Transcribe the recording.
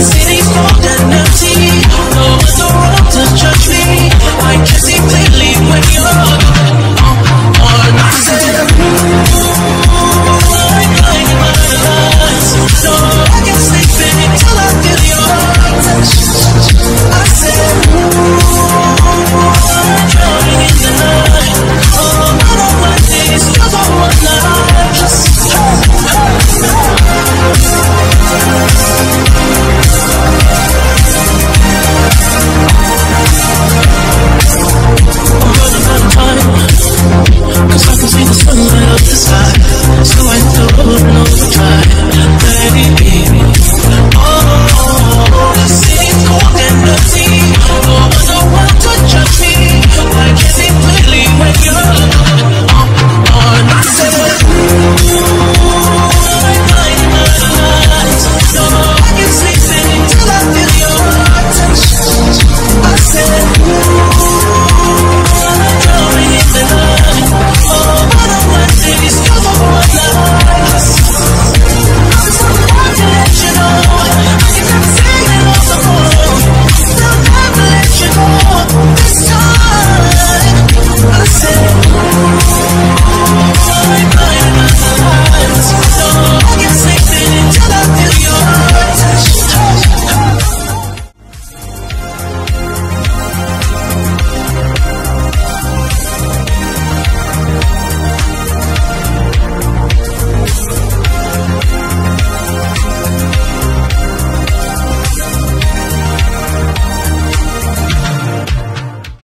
City